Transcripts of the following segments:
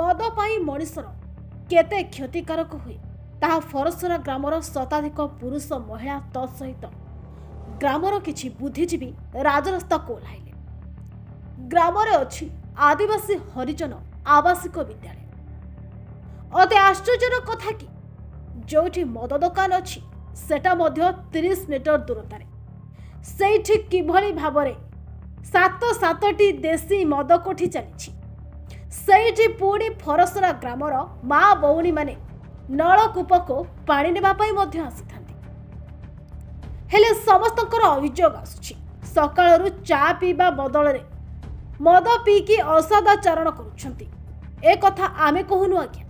ମଦ ପାଇଁ ମଣିଷର କେତେ କ୍ଷତିକାରକ ହୁଏ ତାହା ଫରସରା ଗ୍ରାମର ଶତାଧିକ ପୁରୁଷ ମହିଳା ତତ୍ସହିତ ଗ୍ରାମର କିଛି ବୁଦ୍ଧିଜୀବୀ ରାଜରାସ୍ତାକୁ ଓହ୍ଲାଇଲେ ଗ୍ରାମରେ ଅଛି ଆଦିବାସୀ ହରିଜନ ଆବାସିକ ବିଦ୍ୟାଳୟ ଅତି ଆଶ୍ଚର୍ଯ୍ୟର କଥା କି ଯେଉଁଠି ମଦ ଦୋକାନ ଅଛି ସେଟା ମଧ୍ୟ ତିରିଶ ମିଟର ଦୂରତାରେ ସେଇଠି କିଭଳି ଭାବରେ ସାତ ସାତଟି ଦେଶୀ ମଦ କୋଠି ଚାଲିଛି ସେଇଠି ପୁଣି ଫରସରା ଗ୍ରାମର ମା ଭଉଣୀମାନେ ନଳକୂପକୁ ପାଣି ନେବା ପାଇଁ ମଧ୍ୟ ଆସିଥାନ୍ତି ହେଲେ ସମସ୍ତଙ୍କର ଅଭିଯୋଗ ଆସୁଛି ସକାଳରୁ ଚା ପିଇବା ବଦଳରେ ମଦ ପିଇକି ଅସଦାଚରଣ କରୁଛନ୍ତି ଏ କଥା ଆମେ କହୁନୁ ଆଜ୍ଞା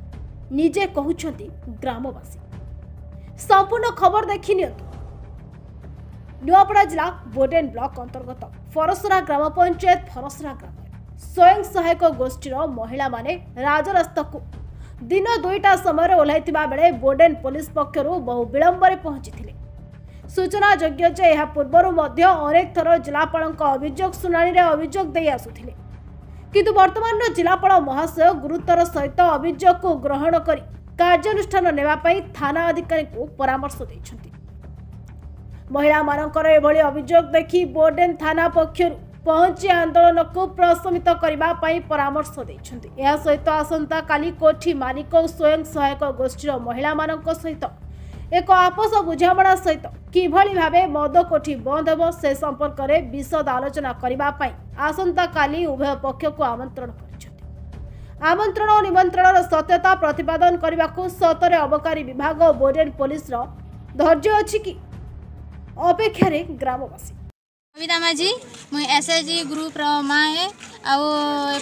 ନିଜେ କହୁଛନ୍ତି ଗ୍ରାମବାସୀ ସମ୍ପୂର୍ଣ୍ଣ ଖବର ଦେଖିନିଅନ୍ତୁ ନୂଆପଡ଼ା ଜିଲ୍ଲା ବୋଡେନ୍ ବ୍ଲକ ଅନ୍ତର୍ଗତ ଫରସରା ଗ୍ରାମ ପଞ୍ଚାୟତ ଫରସରା ଗ୍ରାମ ସ୍ୱୟଂ ସହାୟକ ଗୋଷ୍ଠୀର ମହିଳାମାନେ ରାଜରାସ୍ତାକୁ ଦିନ ଦୁଇଟା ସମୟରେ ଓହ୍ଲାଇଥିବା ବେଳେ ବୋର୍ଡେନ୍ ପୋଲିସ ପକ୍ଷରୁ ବହୁ ବିଳମ୍ବରେ ପହଞ୍ଚିଥିଲେ ସୂଚନାଯୋଗ୍ୟ ଯେ ଏହା ପୂର୍ବରୁ ମଧ୍ୟ ଅନେକ ଥର ଜିଲ୍ଲାପାଳଙ୍କ ଅଭିଯୋଗ ଶୁଣାଣିରେ ଅଭିଯୋଗ ଦେଇ ଆସୁଥିଲେ କିନ୍ତୁ ବର୍ତ୍ତମାନର ଜିଲ୍ଲାପାଳ ମହାଶୟ ଗୁରୁତର ସହିତ ଅଭିଯୋଗକୁ ଗ୍ରହଣ କରି କାର୍ଯ୍ୟାନୁଷ୍ଠାନ ନେବା ପାଇଁ ଥାନା ଅଧିକାରୀଙ୍କୁ ପରାମର୍ଶ ଦେଇଛନ୍ତି ମହିଳାମାନଙ୍କର ଏଭଳି ଅଭିଯୋଗ ଦେଖି ବୋର୍ଡେନ୍ ଥାନା ପକ୍ଷରୁ ପହଞ୍ଚି ଆନ୍ଦୋଳନକୁ ପ୍ରଶମିତ କରିବା ପାଇଁ ପରାମର୍ଶ ଦେଇଛନ୍ତି ଏହା ସହିତ ଆସନ୍ତାକାଲି କୋଠି ମାଲିକ ସ୍ୱୟଂ ସହାୟକ ଗୋଷ୍ଠୀର ମହିଳାମାନଙ୍କ ସହିତ ଏକ ଆପୋଷ ବୁଝାମଣା ସହିତ କିଭଳି ଭାବେ ମଦ କୋଠି ବନ୍ଦ ହେବ ସେ ସମ୍ପର୍କରେ ବିଷଦ ଆଲୋଚନା କରିବା ପାଇଁ ଆସନ୍ତାକାଲି ଉଭୟ ପକ୍ଷକୁ ଆମନ୍ତ୍ରଣ କରିଛନ୍ତି ଆମନ୍ତ୍ରଣ ଓ ନିମନ୍ତ୍ରଣର ସତ୍ୟତା ପ୍ରତିପାଦନ କରିବାକୁ ସତରେ ଅବକାରୀ ବିଭାଗ ଓ ବୋରେନ୍ ପୋଲିସର ଧୈର୍ଯ୍ୟ ଅଛି କି ଅପେକ୍ଷାରେ ଗ୍ରାମବାସୀ ସବିତା ମାଝୀ ମୁଇଁ ଏସ୍ ଏଚ୍ ଜି ଗ୍ରୁପ୍ର ମାଆ ହେ ଆଉ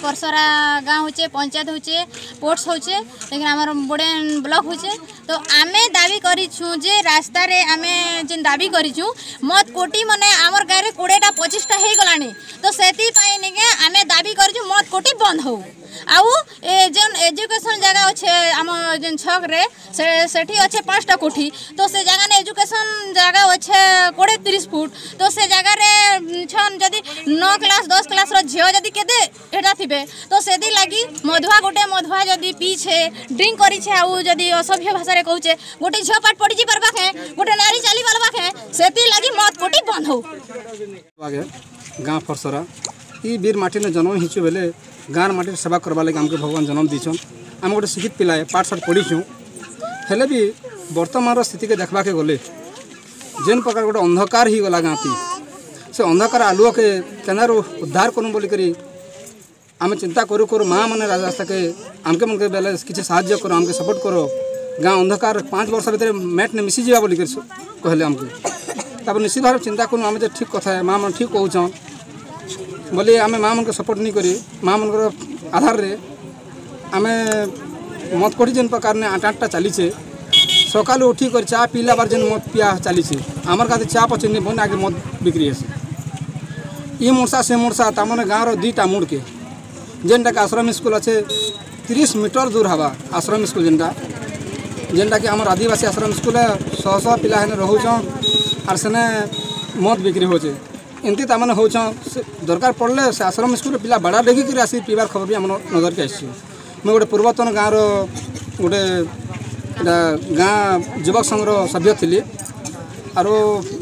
ପରସରା ଗାଁ ହଉଛେ ପଞ୍ଚାୟତ ହଉଛେ ପୋର୍ଟସ୍ ହଉଛେ ଲେକିନ୍ ଆମର ବୋଡ଼େନ୍ ବ୍ଲକ୍ ହଉଛେ ତ ଆମେ ଦାବି କରିଛୁ ଯେ ରାସ୍ତାରେ ଆମେ ଯେନ୍ ଦାବି କରିଛୁ ମଦ କୋଟି ମାନେ ଆମର ଗାଁରେ କୋଡ଼ିଏଟା ପଚିଶଟା ହେଇଗଲାଣି ତ ସେଥିପାଇଁ ନିକେ ଆମେ ଦାବି କରିଛୁ ମଦ କୋଟି ବନ୍ଦ ହଉ ଆଉ ଏ ଯେନ୍ ଏଜୁକେସନ୍ ଜାଗା ଅଛେ ଆମ ଯେନ୍ ଛକ୍ରେ ସେ ସେଠି ଅଛେ ପାଞ୍ଚଟା କୋଠି ତ ସେ ଜାଗାନେ ଏଜୁକେସନ୍ ଜାଗା ଅଛେ କୋଡ଼ିଏ ତିରିଶ ଫୁଟ୍ ତ ସେ ଜାଗାରେ ଛନ୍ ଯଦି ନଅ କ୍ଲାସ୍ ଦଶ କ୍ଲାସ୍ର ଝିଅ ଯଦି କେତେ ଏଇଟା ଥିବେ ତ ସେଥିଲାଗି ମଧୁଆ ଗୋଟେ ମଧୁଆ ଯଦି ପିଇଛେ ଡ୍ରିଙ୍କ୍ କରିଛେ ଆଉ ଯଦି ଅସଭ୍ୟ ଭାଷାରେ କହୁଛେ ଗୋଟେ ଝିଅ ପାଠ ପଢ଼ିଛି ପାର୍ବା ଖେଁ ଗୋଟେ ନାରୀ ଚାଲି ପାର୍ବା ଖେଁ ସେଥିଲାଗି ମଦ କୋଟି ବନ୍ଦ ହଉ ଗାଁ ଫରସରା ଇ ବୀର ମାଟିନେ ଜନ୍ମ ହେଇଛୁ ବେଲେ ଗାଁର ମାଟିରେ ସେବା କରବା ଲାଗି ଆମକୁ ଭଗବାନ ଜନ୍ମ ଦେଇଛନ୍ ଆମେ ଗୋଟେ ଶିକ୍ଷିତ ପିଲାଏ ପାଠଶାଠ ପଢ଼ିଛୁଁ ହେଲେ ବି ବର୍ତ୍ତମାନର ସ୍ଥିତିକେ ଦେଖ୍ବାକେ ଗଲେ ଯେନ୍ ପ୍ରକାର ଗୋଟେ ଅନ୍ଧକାର ହେଇଗଲା ଗାଁତି ସେ ଅନ୍ଧକାର ଆଲୁଅକେ କେନାରୁ ଉଦ୍ଧାର କରୁଁ ବୋଲିକରି ଆମେ ଚିନ୍ତା କରୁ କରୁ ମାଆମାନେ ରାସ୍ତାକେ ଆମକେ ମାନକେ ବେଲେ କିଛି ସାହାଯ୍ୟ କର ଆମକେ ସପୋର୍ଟ କର ଗାଁ ଅନ୍ଧକାର ପାଞ୍ଚ ବର୍ଷ ଭିତରେ ମ୍ୟାଟ୍ନେ ମିଶିଯିବା ବୋଲିକରି କହିଲେ ଆମକୁ ତାପରେ ନିଶ୍ଚିତ ଭାବରେ ଚିନ୍ତା କରୁ ଆମେ ଯେ ଠିକ୍ କଥା ମାଆମାନେ ଠିକ୍ କହୁଛନ୍ ବୋଲି ଆମେ ମାଆମାନଙ୍କୁ ସପୋର୍ଟ ନେଇ କରି ମାଆମାନଙ୍କର ଆଧାରରେ ଆମେ ମଦ କଢ଼ି ଯେନ୍ ପ୍ରକାର ଆଠ ଆଠଟା ଚାଲିଛେ ସକାଳୁ ଉଠିକରି ଚା ପିଇଲା ବାର ଯେନ୍ ମଦ ପିଆ ଚାଲିଛେ ଆମର କାତେ ଚା ପଛେ ନେଇ ବନେ ଆଗେ ମଦ ବିକ୍ରି ହେସି ଇ ମୂର୍ଷା ସେ ମୂର୍ଷା ତାମାନେ ଗାଁର ଦୁଇଟା ମୁଡ଼୍କେ ଯେନ୍ଟାକି ଆଶ୍ରମ ସ୍କୁଲ୍ ଅଛେ ତିରିଶ ମିଟର ଦୂର ହେବା ଆଶ୍ରମ ସ୍କୁଲ୍ ଯେନ୍ଟା ଯେନ୍ଟାକି ଆମର ଆଦିବାସୀ ଆଶ୍ରମ ସ୍କୁଲ୍ରେ ଶହ ଶହ ପିଲା ହେନେ ରହୁଛନ୍ ଆର୍ ସେନେ ମଦ ବିକ୍ରି ହେଉଛେ ଏମିତି ତାମାନେ ହଉଛନ୍ ସେ ଦରକାର ପଡ଼ିଲେ ସେ ଆଶ୍ରମ ସ୍କୁଲରେ ପିଲା ବାଡ଼ା ଡେକିକିରି ଆସିକି ପିଇବାର ଖବର ବି ଆମ ନଜରକେ ଆସିଛି ମୁଁ ଗୋଟେ ପୂର୍ବତନ ଗାଁର ଗୋଟେ ଏଇଟା ଗାଁ ଯୁବକ ସଂଘର ସଭ୍ୟ ଥିଲି ଆରୁ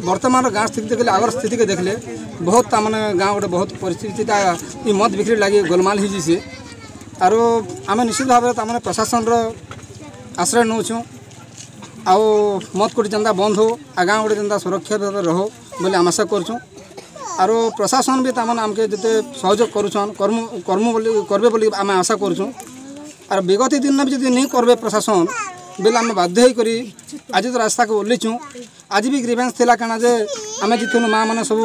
ବର୍ତ୍ତମାନର ଗାଁ ସ୍ଥିତି ଦେଖିଲେ ଆଗର ସ୍ଥିତିକେ ଦେଖିଲେ ବହୁତ ତାମାନେ ଗାଁ ଗୋଟେ ବହୁତ ପରିସ୍ଥିତିଟା ଇ ମଦ ବିକ୍ରି ଲାଗି ଗୋଲମାଲ ହେଇଯାଇଛେ ଆରୁ ଆମେ ନିଶ୍ଚିତ ଭାବରେ ତାମାନେ ପ୍ରଶାସନର ଆଶ୍ରୟ ନେଉଛୁଁ ଆଉ ମଦ ଗୋଟେ ଯେନ୍ତା ବନ୍ଦ ହଉ ଆଉ ଗାଁ ଗୋଟେ ଯେନ୍ତା ସୁରକ୍ଷା ଭାବରେ ରହୁ ବୋଲି ଆମେ ଆଶା କରୁଛୁଁ ଆରୁ ପ୍ରଶାସନ ବି ତାମାନେ ଆମକେ ଯେତେ ସହଯୋଗ କରୁଛନ୍ କର୍ମ କର୍ମ ବୋଲି କରିବେ ବୋଲି ଆମେ ଆଶା କରୁଛୁଁ ଆର୍ ବିଗତ ଦିନରେ ବି ଯଦି ନେଇ କରିବେ ପ୍ରଶାସନ ବେଲେ ଆମେ ବାଧ୍ୟ ହେଇକରି ଆଜି ତ ରାସ୍ତାକୁ ଓହ୍ଲିଛୁଁ ଆଜି ବି ଗ୍ରିଭେନ୍ସ ଥିଲା କାଣା ଯେ ଆମେ ଜିତିନୁ ମାଆମାନେ ସବୁ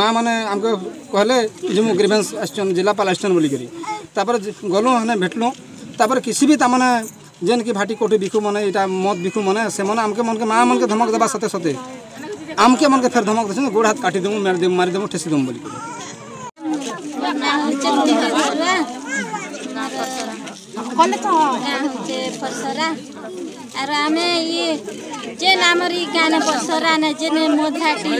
ମାଆମାନେ ଆମକୁ କହିଲେ ଯେ ମୁଁ ଗ୍ରିଭେନ୍ସ ଆସିଛନ୍ ଜିଲ୍ଲାପାଳ ଆସିଛନ୍ ବୋଲିକରି ତାପରେ ଗଲୁ ହେନେ ଭେଟଲୁ ତାପରେ କିଛି ବି ତାମାନେ ଯେନ୍କି ଭାଟି କୋଟି ବିକୁ ମାନେ ଏଇଟା ମଦ ବିକୁ ମାନେ ସେମାନେ ଆମକେ ମନକେ ମାଆମାନକେ ଧମକ ଦେବା ସତେ ସତେ আমাকে আমাকে ফের ধমক দিচ্ছে গোড় হাত কাটি দেবো মেরে দেবো মারি দেবো ঠেসে দেবো বলি হ্যাঁ, আর আমি ইয়ে যে আমার ই গানে পসরা না যে মোধাটি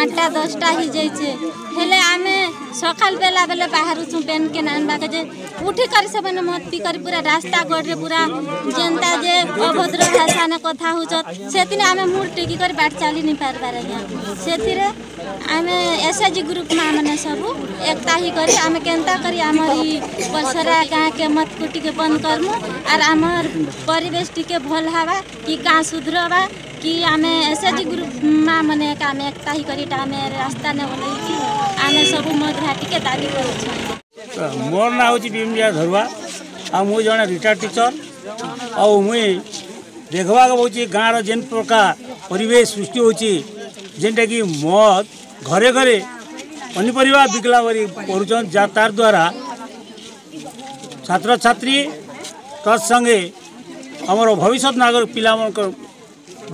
আটটা দশটা হয়ে যাইছে হলে আমি সকাল বেলা বেলা বাহারুছু পেন কেন আনবাকে যে উঠিকি সেমানে মতি করে পুরা রাস্তা গড়ে পুরা যেনতা যে অভদ্র ভাষানে কথা হচ্ছত সেদিন আমি মুড় টেকি করে বাট চালি নি পারবার আজ্ঞা সেতিরে আমি এসএজি গ্রুপ মা মানে সবু একতা হি করে আমি কেনতা করি আমার ই বসরা গাঁ কেমত কু টিকে বন্ধ করমু আর আমার পরিবেশ টিকে ভল হবা কি গাঁ সুধরবা कि आमे एसएचजी ग्रुप मा माने कामे एकताही करीटा आमे रास्ता ने बनै छी सब मधराटी के दाबी मोर ना हूँ बिमजा धरवा आ मु जने रिटायर्ड टीचर आ मुई देखवा होची गाँव रो प्रकार परिवेश सृष्टि होची जेनटा कि मद घरे घरे पनीपरिवा बिकला करी जा तार द्वारा छात्र छात्री तत्संगे आम भविष्य नागरिक पिला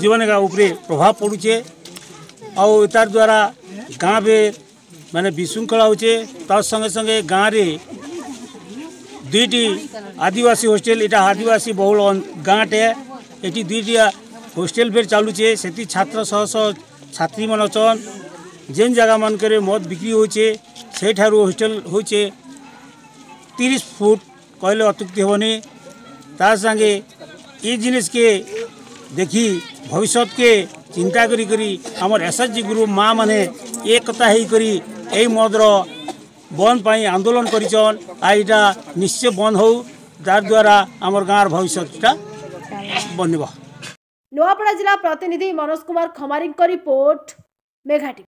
जीवन का उपरे प्रभाव पड़ुचे आउ तार द्वारा गाँव में मैंने विशृंखला हो संगे संगे गाँव में दुईटी आदिवासी हॉस्टल यहाँ आदिवासी बहुल गाँटे ये दुईटी हॉस्टल फिर चलुचे से छात्र शह शह छात्री मान अच्छा जेन जगह मानक मद बिक्री होचे से होस्टेल होचे तीस फुट कहले अत्युक्ति हेनी ता संगे ये जिनिस के দেখি ভবিষ্যৎকে চিন্তা করি করি আমার এসএসজি গ্রুপ মা মানে একতা হয়েকরি এই মদর বন্ধ পাই আন্দোলন করেছন আর এটা নিশ্চয় বন্ধ হো যার দ্বারা আমার গাঁর ভবিষ্যৎটা বনব নোয়াপড়া জেলা প্রতিনিধি মনোজ কুমার খমারিঙ্ক রিপোর্ট মেঘাটি